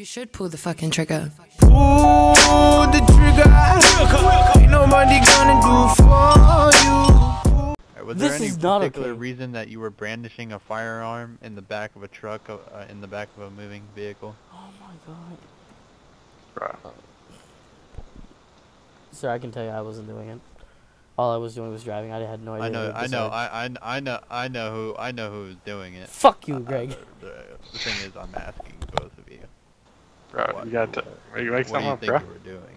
You should pull the fucking trigger. Pull the trigger. Ain't nobody gonna do for you. Alright, was there any is not particular okay. reason that you were brandishing a firearm in the back of a truck, uh, uh, in the back of a moving vehicle? Oh my god. Bruh. Sir, I can tell you I wasn't doing it. All I was doing was driving. I had no idea. I know, what I know. I, I, I know, I know who, I know who's doing it. Fuck you, Uh, Greg. The, the thing is, I'm asking both of you. Bro, what- you got to make, make what do something you up, think bro. you were doing?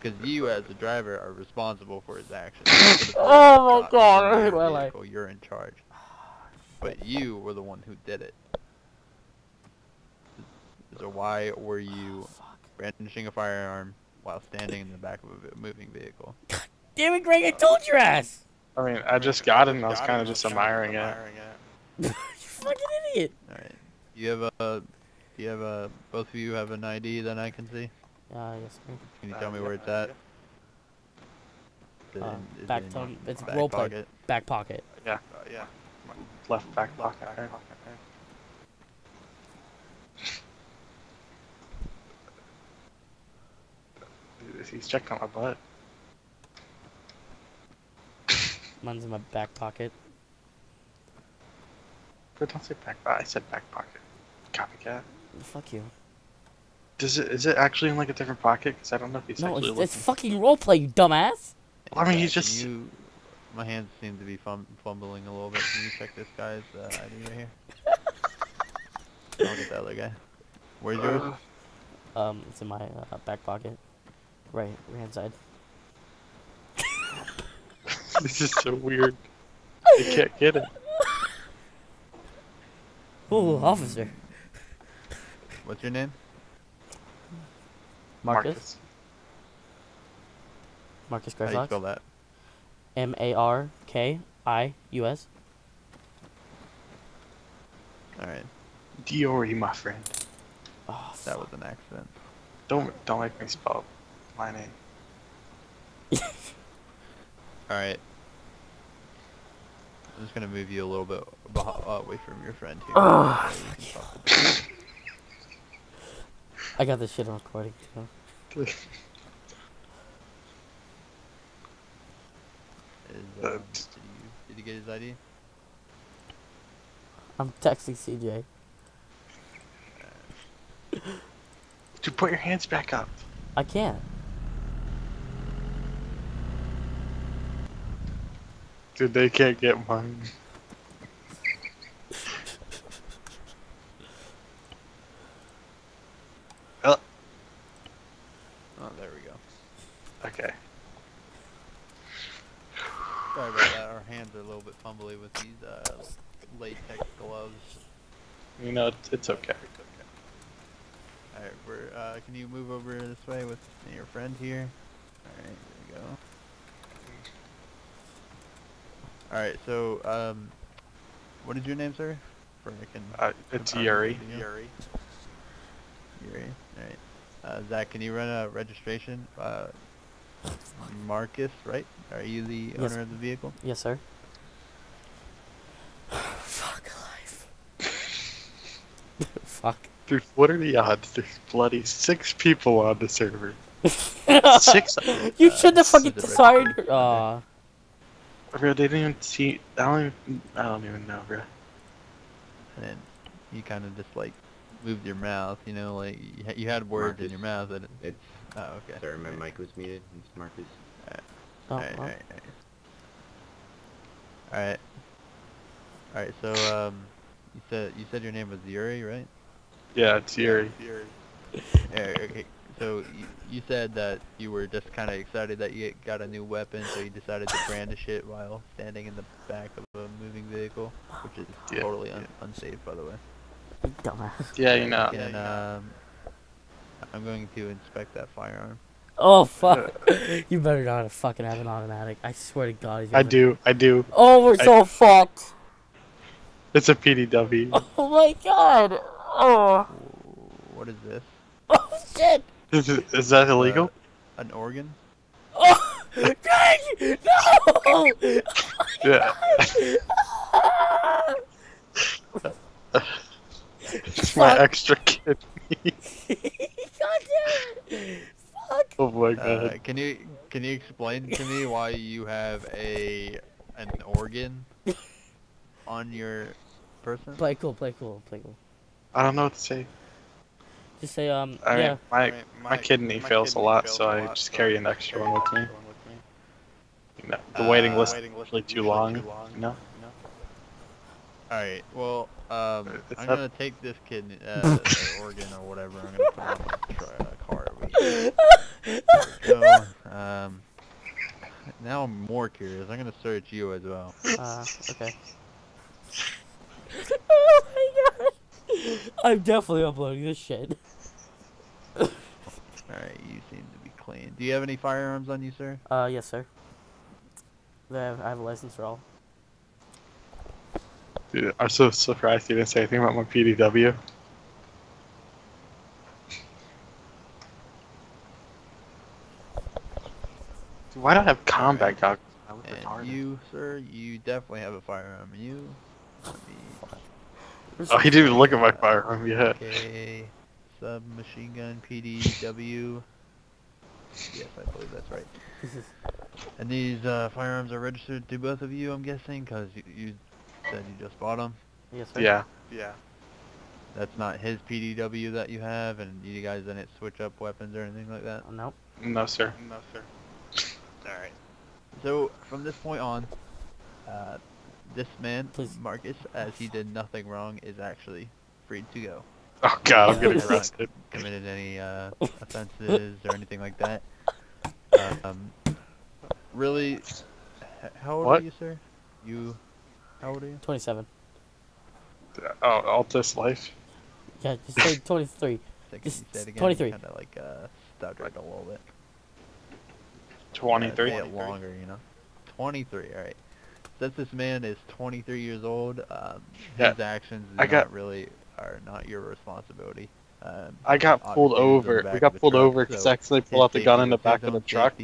Because you, as the driver, are responsible for his actions. Oh my God, in I hate my life. You're in charge. But you were the one who did it. So why were you Oh, brandishing a firearm while standing in the back of a moving vehicle? God Damn it, Greg! I told your ass. I mean, I just got it and I was kind of just admiring it. you fucking idiot. All right. You have a. Do you have a? Both of you have an ID that I can see. Uh, yes, sir. Can you Uh, tell me yeah, where it's at? Is it Uh, in- is it back in ton- it's back role play. pocket? Back pocket. Yeah, uh, yeah. Left back pocket. right? Dude, He's checked on my butt. Mine's in my back pocket. But don't say back pocket. I said back pocket. Copycat. Fuck you. Does it? Is it actually in like a different pocket? Because I don't know if he's No, actually it's, it's looking. fucking roleplay, you dumbass. Well, I mean, he's just- You, my hands seem to be fum- fumbling a little bit. Can you check this guy's uh, ID right here? I'll get the other guy. Where's yours? Um, it's in my uh, back pocket. Right, right hand side. this is so weird. I can't get it. Ooh, officer. What's your name? Marcus. Marcus How do you spell that? M A R K I U S. All right, Diori, my friend. Oh, that fuck. was an accident. Don't don't make me spell my name. All right. I'm just gonna move you a little bit uh, away from your friend here. Ugh, so you can talk to- I got this shit on recording too. Is, Uh, um, did, you, did you get his ID? I'm texting CJ. Dude, put your hands back up. I can't. Dude, they can't get mine. Oh, there we go. Okay. Sorry about that. Our hands are a little bit fumbly with these uh, latex gloves. You know, it's, it's okay. All right, we're. Uh, can you move over this way with your friend here? All right, there we go. All right, so um, what is your name, sir? For I can. Uh, it's Yuri. Yuri. Yuri. All right. Uh, Zach, can you run a registration? Uh, Marcus, right? Are you the Yes. owner of the vehicle? Yes, sir. Fuck life. Fuck. Dude, what are the odds? There's bloody six people on the server. Six. You Uh, should have fucking is it decided. registered? Aw. Bro, they didn't even see. I don't even. I don't even know, bro. and you kind of just like moved your mouth, you know, like you, had words in your mouth that. It's Oh, okay. sorry, my Alright. mic was muted. It's Marcus. Oh, Alright, well. alright, alright. Alright. Alright, so um, you said you said your name was Yuri, right? Yeah, it's Yuri. Yuri. Yeah, okay. So you, you said that you were just kind of excited that you got a new weapon, so you decided to brandish it while standing in the back of a moving vehicle, which is Yeah, totally un- unsafe, by the way. You dumbass. Yeah, you know. And um, I'm going to inspect that firearm. Oh fuck. you better not fucking have an automatic. I swear to God. he's I gonna- do. I do. Oh, we're I- so fucked. It's a PDW. Oh my God. Oh. What is this? Oh shit. Is, it- is that illegal? An organ? Oh, Greg! No! Yeah. It's my extra kidney. God! Fuck. oh my Uh, god. can you can you explain to me why you have a an organ on your person? Play cool, play cool, play cool. I don't know what to say. Just say um I mean, yeah. my my kidney fails a lot, so I just carry an extra one with me. You know, the waiting Uh, list is usually too long. You know. All right. Well, um, It's I'm not- gonna take this kidney, uh, organ or whatever. I'm gonna put it on the tr- uh, car. We go. Um, now I'm more curious. I'm gonna search you as well. Uh, okay. oh my god! I'm definitely uploading this shit. All right. You seem to be clean. Do you have any firearms on you, sir? Uh, yes, sir. I have, I have a license for all. Dude, I'm so surprised you didn't say anything about my PDW. Dude, why don't I have combat goggles? I And you, sir, you definitely have a firearm. You. me- Oh, he didn't even look at my firearm yet. Okay. Submachine gun PDW. Yes, I believe that's right. And these uh, firearms are registered to both of you, I'm guessing, because you, you said you just bought them. yes, sir. Yeah. Yeah. That's not his PDW that you have, and you guys didn't switch up weapons or anything like that. Oh, no. No, sir. No, sir. All right. So from this point on, uh, this man, Please. Marcus, as he did nothing wrong, is actually free to go. Oh god, I'm getting he's arrested. Committed any uh, offenses or anything like that. Um, really, how old What? are you, sir? You, how old are you? 27. Oh, Altis Life. Yeah, just say 23. I think Just you said again. 23. Kind of like uh, stuttered a little bit. 23. Uh, say it longer, you know. 23. All right. Since this man is 23 years old, um, Yeah, his actions I got- not really are not your responsibility. Um, I got pulled obviously he was in over. the We got pulled truck, over because so I accidentally his pulled out the gun in the back of the truck.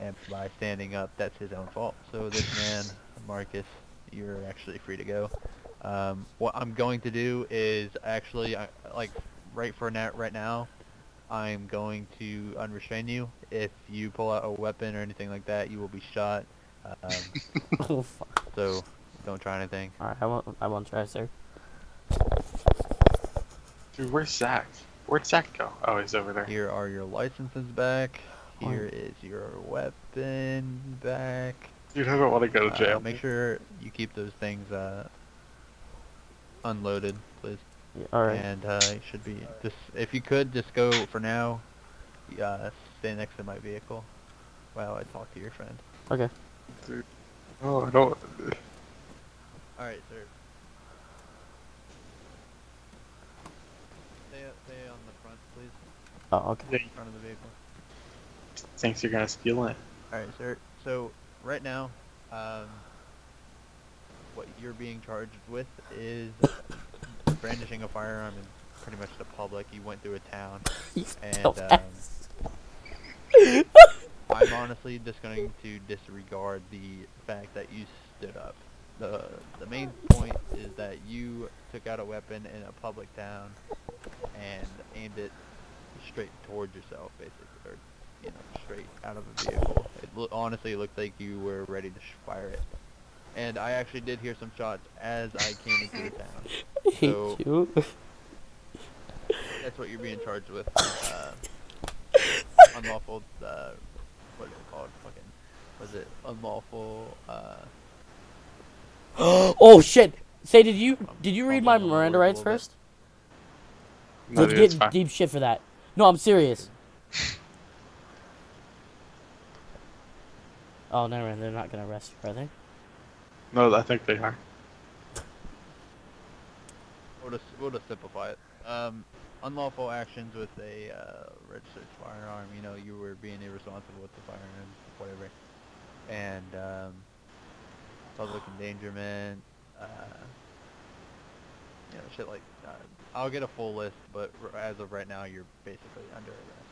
and by standing up, that's his own fault. So this man, Marcus, you're actually free to go. Um, what I'm going to do is actually, I, like, right for now, right now, I'm going to unrestrain you. If you pull out a weapon or anything like that, you will be shot. Um, oh, fuck. so don't try anything. Alright, I won't, I won't try, sir. Dude, where's Zach? Where'd Zach go? Oh, he's over there. Here are your licenses back. Oh. Here is your weapon back. Dude, I don't want to go to Uh, jail. make sure you keep those things uh, unloaded, please. Yeah, Alright. And uh, you should be just if you could just go for now. Uh, stay next to my vehicle while I talk to your friend. Okay. Dude. Oh, I don't. All right, sir. Stay, stay on the front, please. Oh, okay. Yeah, Front of the vehicle. thinks you're gonna steal it. Alright, sir. So, right now, um, what you're being charged with is brandishing a firearm in pretty much the public. You went through a town. And, dumbass. I'm honestly just going to disregard the fact that you stood up. The, the main point is that you took out a weapon in a public town and aimed it straight towards yourself, basically, or you know, straight out of a vehicle. It lo- honestly looked like you were ready to sh- fire it. And I actually did hear some shots as I came into the town. I hate so- you. That's what you're being charged with. Uh, unlawful. Uh, what is it called? Fucking. Was it unlawful? Uh, oh shit! Say, did you did you read my fumbling Miranda rights first? No, Let's dude, get deep shit for that. No, I'm serious. Oh, never mind. They're not gonna arrest you, are they? No, I think they are. we'll just we'll just simplify it. Um, unlawful actions with a uh, registered firearm. You know, you were being irresponsible with the firearm, whatever. And um, public endangerment. Uh, you know, shit like. Uh, I'll get a full list, but as of right now, you're basically under arrest.